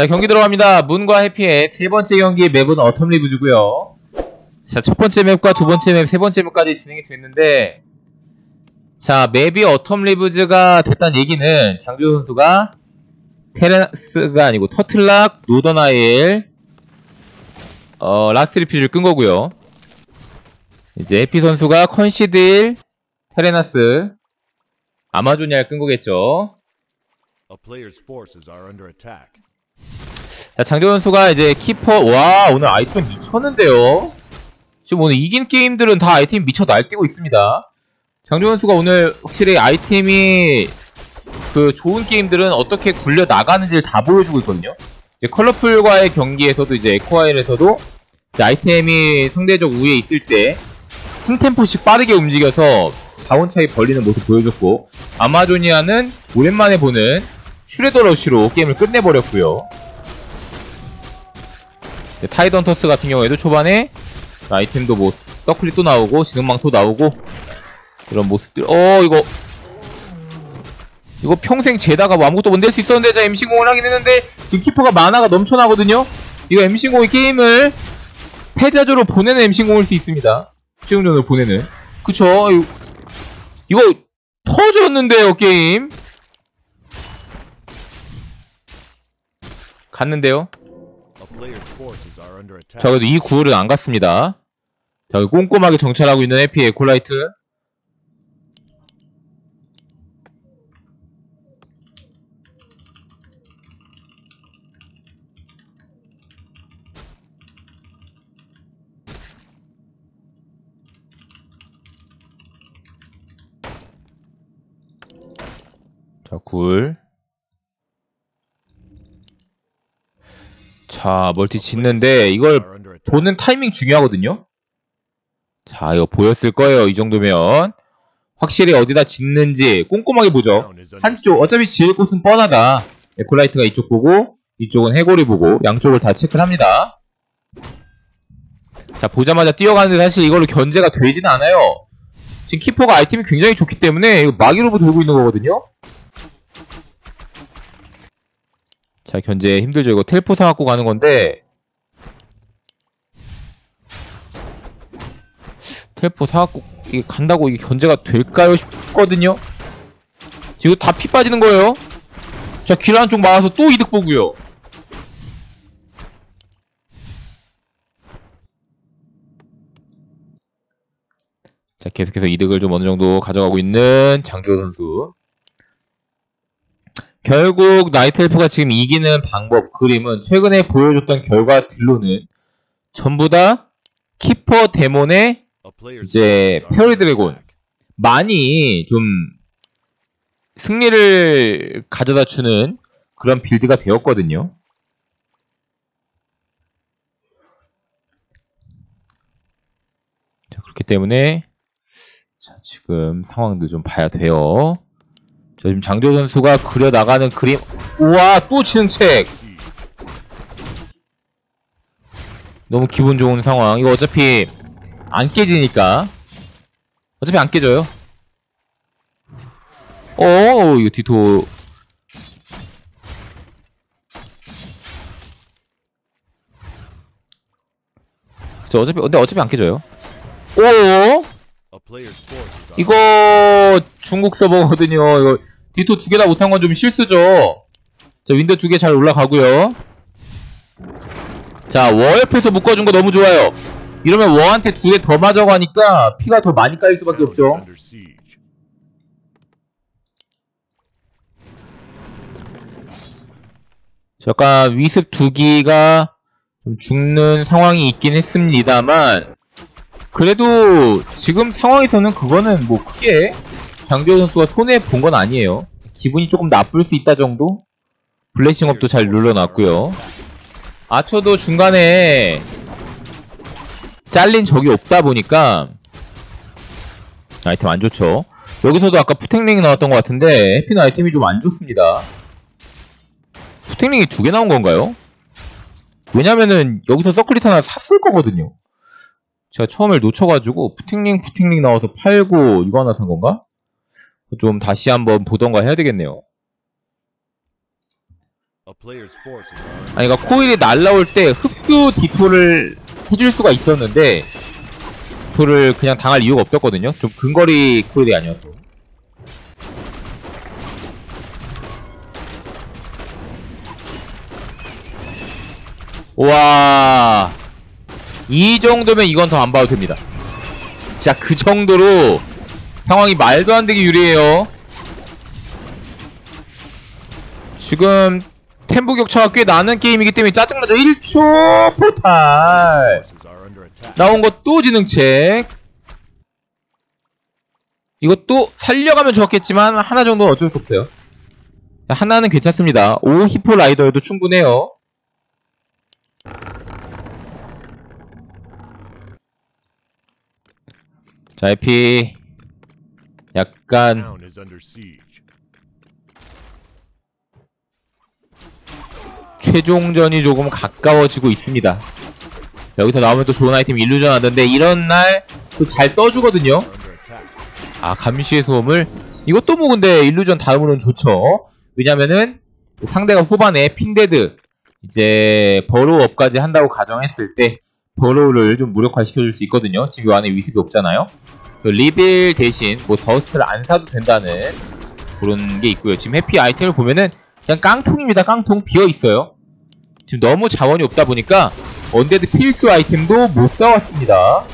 자, 경기 들어갑니다. Moon과 Happy의 세 번째 경기 map은 Autumn Leaves고요. 자, 첫 번째 map과 두 번째 map, 세 번째 map까지 진행이 됐는데 자, map이 Autumn Leaves가 됐다는 얘기는 장재호 선수가 테레나스가 아니고 Turtle Rock, Northern Isles, 어, Last Refuge를 끈 거고요. 이제 Happy 선수가 Concealed Hill, 테레나스, 아마존이아를 끈 거겠죠. A. 자, 장조 선수가 이제 키퍼, 와, 오늘 아이템 미쳤는데요? 지금 오늘 이긴 게임들은 다 아이템 미쳐 날뛰고 있습니다. 장조 선수가 오늘 확실히 아이템이 그 좋은 게임들은 어떻게 굴려 나가는지를 다 보여주고 있거든요. 이제 컬러풀과의 경기에서도 이제 에코아일에서도 이제 아이템이 상대적 우위에 있을 때 한 템포씩 빠르게 움직여서 자원 차이 벌리는 모습 보여줬고 Amazonia는 오랜만에 보는 shredder rush로 게임을 끝내버렸고요. 네, Tidehunters 같은 경우에도 초반에 아이템도 뭐 circlet 또 나오고 지능 망토 나오고 그런 모습들. 어 이거. 이거 평생 재다가 뭐 아무것도 못 낼 수 있었는데 자 M신공을 하긴 했는데 지금 keeper가 mana가 넘쳐나거든요? 이거 MC공이 게임을 패자조로 보내는 MC공일 수 있습니다. 최종전으로 보내는. 그쵸? 이거, 이거 터졌는데요 게임? 갔는데요 자, 그래도 이 구울은 안 갔습니다. 자, 꼼꼼하게 정찰하고 있는 해피의 콜라이트. 자, ghoul. 자, multi 짓는데 이걸. 보는 타이밍 중요하거든요. 자, 이거 보였을 거예요. 이 정도면. 확실히 어디다 짓는지 꼼꼼하게 보죠. 한쪽, 어차피 지을 곳은 뻔하다. acolyte가 이쪽 보고, 이쪽은 해골이 보고, 양쪽을 다 체크를 합니다. 자, 보자마자 뛰어가는데 사실 이걸로 견제가 되진 않아요. 지금 키퍼가 아이템이 굉장히 좋기 때문에 이거 마기로브 들고 있는 거거든요. 자, 견제 힘들죠. 이거 텔포 사갖고 가는 건데, 텔포 사갖고 이게 간다고 이게 견제가 될까요 싶거든요. 지금 다 피 빠지는 거예요. 자, 길 한쪽 막아서 또 이득 보고요. 자, 계속해서 이득을 좀 어느 정도 가져가고 있는 장재호 선수. 결국 Night Elf가 지금 이기는 방법, 그림은 최근에 보여줬던 결과들로는 전부 다 keeper demon의 이제 faerie dragon. 많이 좀 승리를 가져다 주는 그런 build가 되었거든요. 자, 그렇기 때문에 자, 지금 상황도 좀 봐야 돼요. 자, 지금 장조 선수가 그려 나가는 그림 우와 또 Siege. 너무 기분 좋은 상황. 이거 어차피 안 깨지니까. 어차피 안 깨져요. 어, 이거 디토. 저 어차피 근데 어차피 안 깨져요. 오, 이거 중국 서버거든요. 이거 디토 두 개 다 못한 건 좀 실수죠. 자, 윈도 두 개 잘 올라가고요. 자, 워 옆에서 묶어준 거 너무 좋아요. 이러면 워한테 두 개 더 맞아가니까 피가 더 많이 깔릴 수밖에 없죠. 약간 위습 두기가 좀 죽는 상황이 있긴 했습니다만 그래도 지금 상황에서는 그거는 뭐 크게 장조 선수가 손해 본 건 아니에요. 기분이 조금 나쁠 수 있다 정도? 블레싱업도 잘 눌러놨고요. 아처도 중간에 잘린 적이 없다 보니까 아이템 안 좋죠. 여기서도 아까 푸탱링이 나왔던 것 같은데 해피는 아이템이 좀 안 좋습니다. 푸탱링이 두 개 나온 건가요? 왜냐면은 여기서 circlet 하나 샀을 거거든요. 제가 처음에 놓쳐가지고 푸팅링 푸팅링 나와서 팔고 이거 하나 산 건가? 좀 다시 한번 보던가 해야 되겠네요. 아니 그러니까 코일이 날라올 때 흡수 deto를 해줄 수가 있었는데 디토를 그냥 당할 이유가 없었거든요. 좀 근거리 코일이 아니어서. 와. 이 정도면 이건 더 안 봐도 됩니다. 진짜 그 정도로 상황이 말도 안 되게 유리해요. 지금 템포 격차가 꽤 나는 게임이기 때문에 짜증나죠. 1초 포탈. 나온 것도 지능책. 이것도 살려가면 좋았겠지만 하나 정도는 어쩔 수 없어요. 하나는 괜찮습니다. 5 히포 라이더여도 충분해요. 자, 에피. 약간. 최종전이 조금 가까워지고 있습니다. 여기서 나오면 또 좋은 아이템 일루전 하던데 이런 날 또 잘 떠주거든요. 아 감시의 소음을 이것도 뭐 근데 illusion 다음으로는 좋죠. 왜냐면은 상대가 후반에 fiend 이제 burrow up까지 한다고 가정했을 때 burrow를 좀 무력화시켜줄 수 있거든요. 지금 이 안에 wisp이 없잖아요. 그래서 reveal 대신 뭐 dust를 안 사도 된다는 그런 게 있고요. 지금 해피 아이템을 보면은 그냥 깡통입니다. 깡통 비어 있어요. 지금 너무 자원이 없다 보니까 undead 필수 아이템도 못 사왔습니다.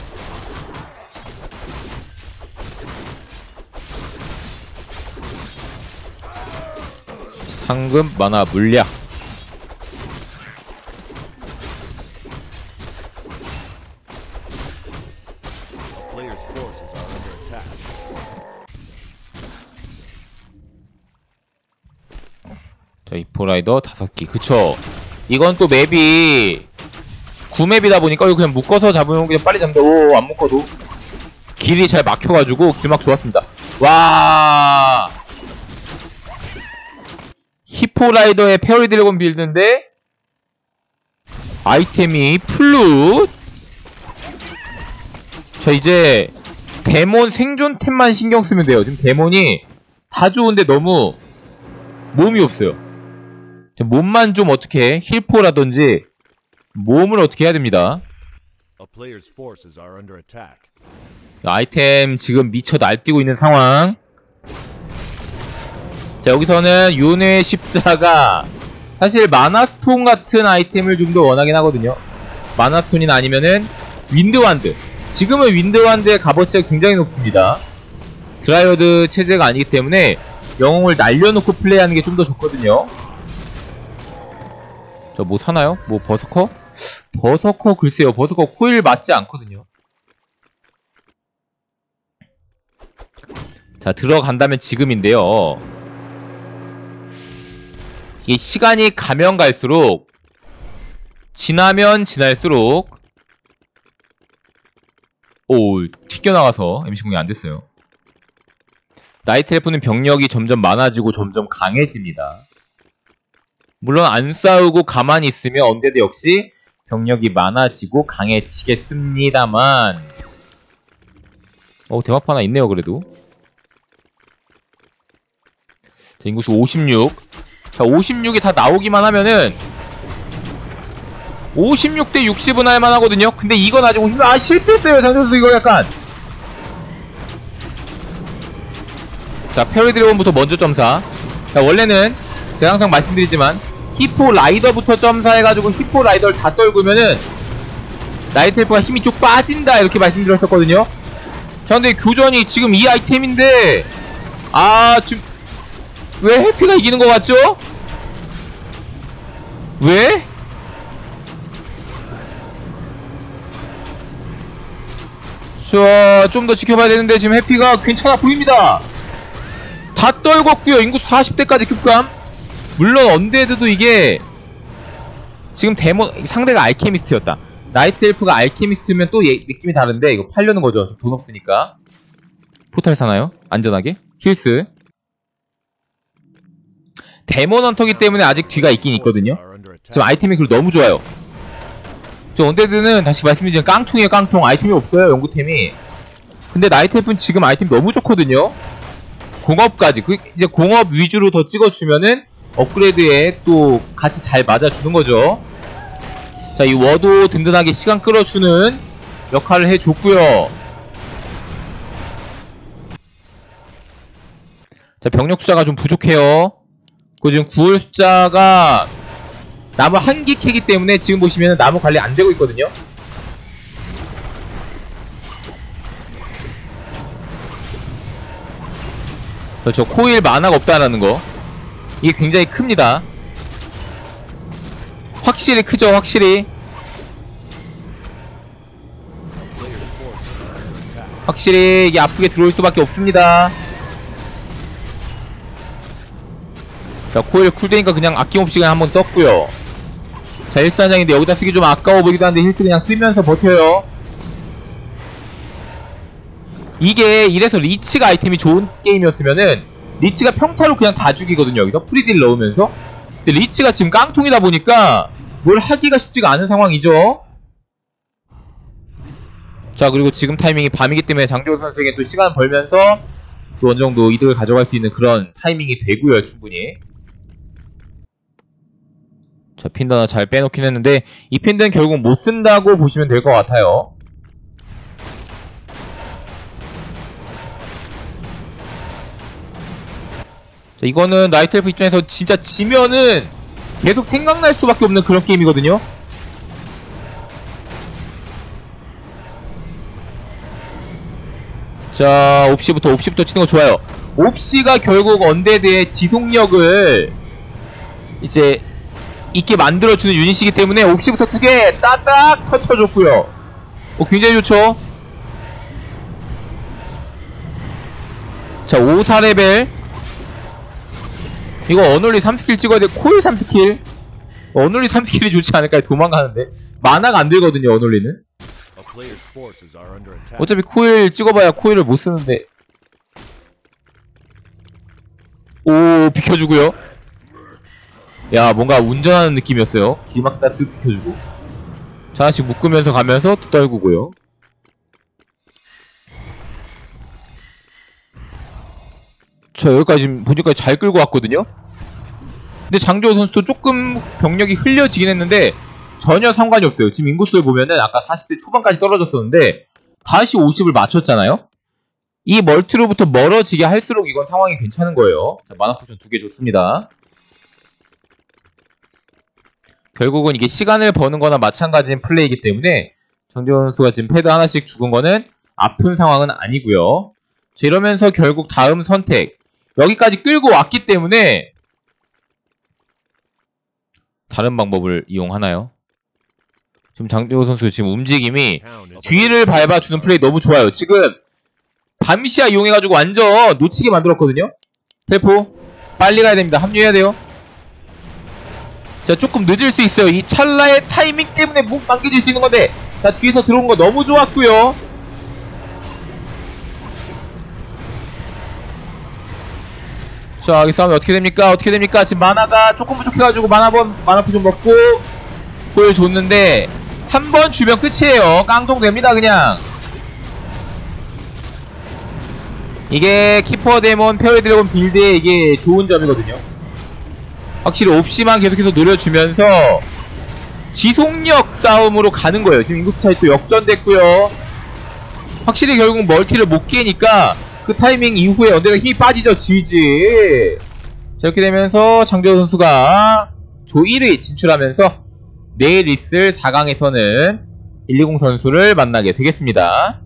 상금, 만화, 물약. 자, 이포라이더 다섯 개. 그쵸. 이건 또 맵이 구맵이다 보니까 이거 그냥 묶어서 잡으면 그냥 빨리 잡는다. 오, 안 묶어도. 길이 잘 막혀가지고 길막 좋았습니다. 와. hippo rider의 faerie dragon build인데 아이템이 플룻 자 이제 demon 생존템만 신경 쓰면 돼요 지금 demon이 다 좋은데 너무 몸이 없어요 자, 몸만 좀 어떻게 heal포라든지 몸을 어떻게 해야 됩니다. 아이템 지금 미쳐 날뛰고 있는 상황. 자, 여기서는 윤회 십자가 사실 mana stone 같은 아이템을 좀 더 원하긴 하거든요. mana stone이나 아니면은 wind wand. 지금은 wind wand의 값어치가 굉장히 높습니다. dryad 체제가 아니기 때문에 영웅을 날려놓고 플레이하는 게 좀 더 좋거든요. 저 뭐 사나요? 뭐 berserker? 버서커 글쎄요. 버서커 코일 맞지 않거든요. 자, 들어간다면 지금인데요. 이게 시간이 가면 갈수록, 지나면 지날수록, 오, 튀겨나가서 MC0이 안 됐어요. 나이트 엘프는 병력이 점점 많아지고 점점 강해집니다. 물론 안 싸우고 가만히 있으면 언데드 역시 병력이 많아지고 강해지겠습니다만, 어, 대마파 하나 있네요, 그래도. 자, 인구수 56. 자, 56이 다 나오기만 하면은 56대 60은 할만 하거든요. 근데 이건 아직 56. 아, 실패했어요, 장선수 이거 약간. 자, faerie dragon부터 먼저 점사. 자, 원래는 제가 항상 말씀드리지만 hippo rider부터 점사해가지고 hippo rider를 다 떨구면은 night elf가 힘이 쭉 빠진다 이렇게 말씀드렸었거든요. 자, 근데 교전이 지금 이 아이템인데 아, 지금 왜 해피가 이기는 것 같죠? 왜? 자, 좀 더 지켜봐야 되는데 지금 해피가 괜찮아 보입니다. 다 떨궜고요. 인구 40대까지 급감. 물론 undead도 이게 지금 demon 상대가 alchemist였다. night elf가 alchemist면 또 얘- 느낌이 다른데 이거 팔려는 거죠. 돈 없으니까. 포탈 사나요? 안전하게? heal스. demon hunter기 때문에 아직 뒤가 있긴 있거든요. 지금 아이템이 그리고 너무 좋아요. 저 언데드는 다시 말씀드리면 깡통이에요 깡통 아이템이 없어요 연구템이 근데 나이트엘프는 지금 아이템 너무 좋거든요 공업까지 그 이제 공업 위주로 더 찍어주면은 업그레이드에 또 같이 잘 맞아주는 거죠. 자, 이 워도 든든하게 시간 끌어주는 역할을 해줬고요. 자, 병력 숫자가 좀 부족해요. 그 지금 9월 숫자가 나무 한기 캐기 때문에 지금 보시면 나무 관리 안 되고 있거든요. 그렇죠. 코일 만화가 없다라는 거. 이게 굉장히 큽니다. 확실히 크죠, 확실히. 확실히 이게 아프게 들어올 수밖에 없습니다. 자, 코일 cool되니까 그냥 아낌없이 그냥 한번 썼고요. 자, 일산장인데 여기다 쓰기 좀 아까워 보이기도 한데 heal스 그냥 쓰면서 버텨요. 이게 이래서 lich가 아이템이 좋은 게임이었으면은 lich가 평타로 그냥 다 죽이거든요. 여기서 free deal 넣으면서. 근데 lich가 지금 깡통이다 보니까 뭘 하기가 쉽지가 않은 상황이죠. 자 그리고 지금 타이밍이 밤이기 때문에 장재호 선수에게 또 시간 벌면서 또 어느 정도 이득을 가져갈 수 있는 그런 타이밍이 되고요 충분히 자 하나 잘 빼놓긴 했는데 이 핀드는 결국 못 쓴다고 보시면 될 것 같아요 자 이거는 나이트엘프 입장에서 진짜 지면은 계속 생각날 수밖에 없는 그런 게임이거든요 자, obsi부터, obsi부터 치는 거 좋아요. obsi가 결국 undead의 지속력을 이제 있게 만들어주는 유닛이기 때문에 obsi부터 두 개 따딱 터쳐줬고요. 어, 굉장히 좋죠? 자, 5, 4레벨. 이거 unholy 3skill 찍어야 돼. 코일 3skill. unholy 3skill이 좋지 않을까요? 도망가는데. mana가 안 들거든요, unholy는. 어차피 코일 찍어봐야 코일을 못 쓰는데. 오, 비켜주고요. 야, 뭔가 운전하는 느낌이었어요. 길 막다 쓱 비켜주고. 자, 하나씩 묶으면서 가면서 또 떨구고요. 자, 여기까지 보니까 잘 끌고 왔거든요. 근데 장조호 선수도 조금 병력이 흘려지긴 했는데 전혀 상관이 없어요. 지금 인구수를 보면은 아까 40대 초반까지 떨어졌었는데 다시 50을 맞췄잖아요. 이 멀티로부터 멀어지게 할수록 이건 상황이 괜찮은 거예요. 자, mana potion 두개 줬습니다. 결국은 이게 시간을 버는 거나 마찬가지인 플레이이기 때문에 장재호 선수가 지금 패드 하나씩 죽은 거는 아픈 상황은 아니고요. 자, 이러면서 결국 다음 선택 여기까지 끌고 왔기 때문에 다른 방법을 이용하나요? 지금 장재호 선수 지금 움직임이 뒤를 밟아주는 플레이 너무 좋아요. 지금 밤시야 이용해가지고 완전 놓치게 만들었거든요. 텔포 빨리 가야 됩니다. 합류해야 돼요. 자 조금 늦을 수 있어요. 이 찰나의 타이밍 때문에 목 남겨질 수 있는 건데 자 뒤에서 들어온 거 너무 좋았고요. 자, 이 싸움이 어떻게 됩니까? 어떻게 됩니까? 지금 mana가 조금 부족해가지고 mana burn, mana포 좀 먹고, 보여줬는데, 한 번 주면 끝이에요. 깡통 됩니다, 그냥. 이게 keeper demon faerie dragon build의 이게 좋은 점이거든요. 확실히 obsi만 계속해서 노려주면서, 지속력 싸움으로 가는 거예요. 지금 인구 차이 또 역전됐고요. 확실히 결국 멀티를 못 깨니까, 그 타이밍 이후에 언제가 힘이 빠지죠, 지지. 자, 이렇게 되면서 장재호 선수가 조 1위 진출하면서 내일 있을 4강에서는 120 선수를 만나게 되겠습니다.